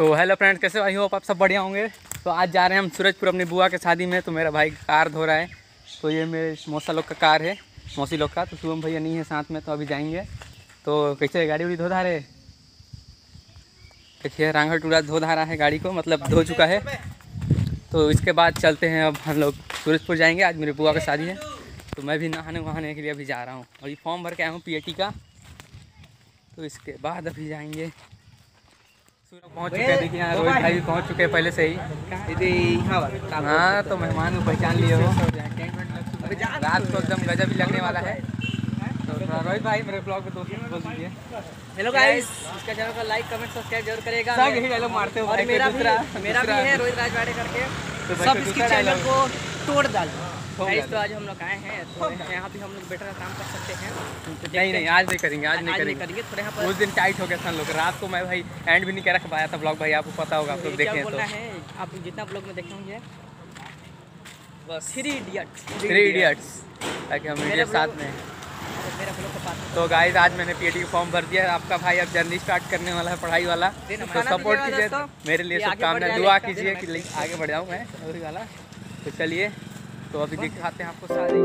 तो hello friends कैसे भाई हो आप सब बढ़िया होंगे। तो आज जा रहे हैं हम सूरजपुर अपनी बुआ के शादी में। तो मेरा भाई कार धो रहा है। तो ये मेरे मौसा लोग का कार है, मौसी लोग का। तो शुभम भैया नहीं है साथ में तो अभी जाएँगे। तो कैसे गाड़ी उड़ी धो धा रहे देखिए रांगड़ टूड़ा धो धा रहा है गाड़ी को मतलब धो चुका है। तो इसके बाद चलते हैं अब हम लोग सूरजपुर जाएँगे। आज मेरी बुआ की शादी है। तो मैं भी नहाने वहाने के लिए अभी जा रहा हूँ। और ये फॉर्म भर के आया हूँ पी का। तो इसके बाद अभी जाएँगे। पहुँच चुके हैं देखिए यहाँ रोहित भाई भी पहुँच चुके हैं पहले से ही। हाँ तो मेहमान को पहचान लिए हो। रात को एकदम गजब ही लगने वाला है। तो रोहित भाई मेरे ब्लॉग में दोस्तों बोल दीजिए। हेलो गाइस इसका चैनल को लाइक कमेंट सब्सक्राइब ज़रूर करेगा सब यही डायलॉग मारते हो और मेरा भी मेरा भी है रोहित राजवाड़े करके। तो सब इसके चैनल को तोड़ डाल। गाइस तो आज हम लोग आए हैं तो यहाँ पे हम लोग बेटर काम कर सकते हैं। तो नहीं नहीं आज नहीं करेंगे आज नहीं करेंगे। करेंगे थोड़े यहाँ पर उस दिन टाइट हो गया था लोग। रात को मैं भाई एंड भी नहीं कर रख पाया था ब्लॉग भाई आपको पता होगा आप लोग देखें तो। है? आप जितना ब्लॉग में देखे होंगे। बस। थ्री इडियट थ्री इडियट्स ताकि हम मेरे साथ में। हैं। तो गाइस आज मैंने पीएटी का फॉर्म भर दिया आपका भाई अब जर्नी स्टार्ट करने वाला है पढ़ाई वाला। तो सपोर्ट कीजिए मेरे लिए आगे बढ़ शुभकामनाएँ दुआ कीजिए कि आगे बढ़ जाऊँ मैं वाला। तो चलिए। तो अभी दिखाते हैं आपको सारी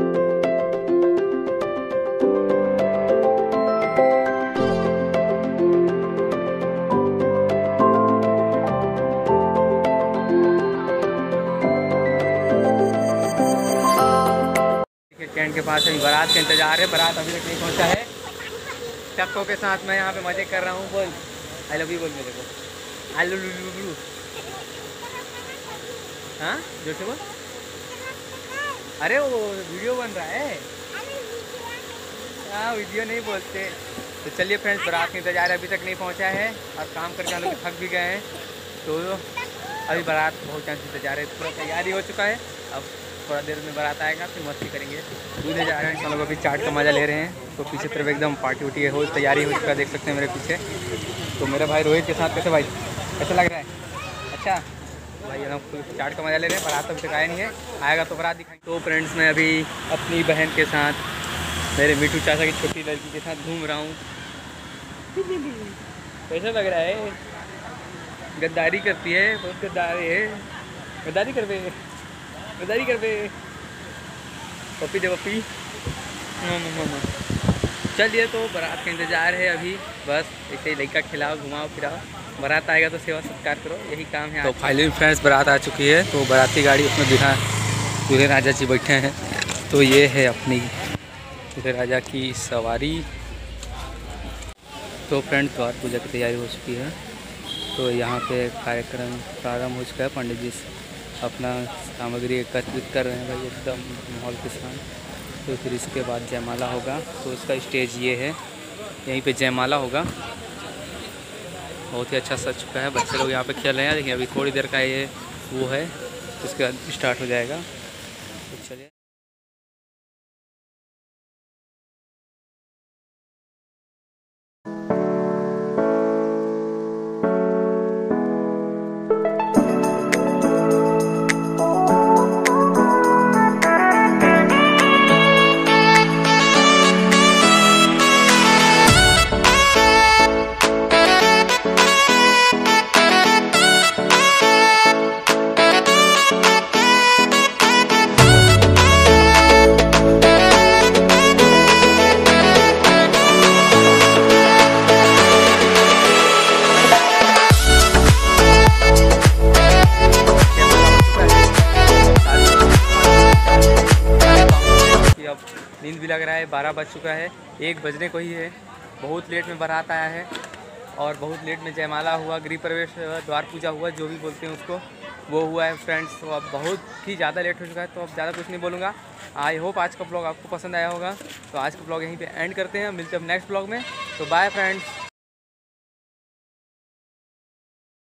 टेंट के पास अभी बारात का इंतज़ार है। बारात अभी तक नहीं पहुँचा है। टक्को के साथ मैं यहाँ पे मज़े कर रहा हूँ। बोल। आई लव यू बोल मेरे को। आई लव यू हाँ? ज़ोर से बोल। अरे वो वीडियो बन रहा है। हाँ वीडियो नहीं बोलते। तो चलिए फ्रेंड्स बारात का इंतज़ार अभी तक नहीं पहुँचा है। और काम करके हम लोग थक भी गए हैं। तो अभी बारात बहुत टाइम से इंतज़ार है पूरा तैयारी हो चुका है। अब थोड़ा देर में बारात आएगा फिर मस्ती करेंगे। दूल्हे जा रहे हैं हम लोग अभी चाट का मज़ा ले रहे हैं। तो पीछे तरफ़ एकदम पार्टी उटी हो तैयारी हो चुका देख सकते हैं मेरे पीछे। तो मेरा भाई रोहित के साथ कैसे भाई? कैसा लग रहा है? अच्छा। भाई, हम लोग चाट का मज़ा ले रहे हैं बारात अभी तक आया नहीं है। आएगा तो बारात दिखाएँगे। तो फ्रेंड्स मैं अभी अपनी बहन के साथ, मेरे मिठू चाचा की छोटी लड़की के साथ घूम रहा हूँ। कैसा लग रहा है? गद्दारी करती है, बहुत गद्दार है। गद्दारी कर बे गद्दारी कर बे पप्पी दे, पप्पी। मामा मामा चलिए तो बारात का इंतज़ार है अभी। बस ऐसे ही लड़का खिलाओ, घुमाओ, फिराओ। बारात आएगा तो सेवा सत्कार करो, यही काम है तो फाइनली फ्रेंड्स बारात आ चुकी है तो बाराती गाड़ी उसमें बिना दूल्हे राजा जी बैठे हैं। तो ये है अपनी दूल्हे राजा की सवारी। तो फ्रेंड्स द्वार पूजा की तैयारी हो चुकी है। तो यहाँ पे कार्यक्रम प्रारंभ हो चुका है। पंडित जी अपना सामग्री एकत्रित कर रहे हैं भाई, एकदम माहौल के साथ तो फिर इसके बाद जयमाला होगा। तो इसका स्टेज ये है। यहीं पे जयमाला होगा। बहुत ही अच्छा सच चुका है। बच्चे लोग यहाँ पे खेल रहे हैं। देखिए, अभी थोड़ी देर का ये वो है उसके बाद स्टार्ट हो जाएगा। तो चलिए। अब नींद भी लग रहा है, बारह बज चुका है, एक बजने को ही है। बहुत लेट में बारात आया है और बहुत लेट में जयमाला हुआ गृह प्रवेश द्वार पूजा हुआ, जो भी बोलते हैं उसको। वो हुआ है फ्रेंड्स तो अब बहुत ही ज़्यादा लेट हो चुका है तो अब ज़्यादा कुछ नहीं बोलूँगा। आई होप आज का ब्लॉग आपको पसंद आया होगा। तो आज का ब्लॉग यहीं पे एंड करते हैं, मिलते हैं नेक्स्ट ब्लॉग में। तो बाय फ्रेंड्स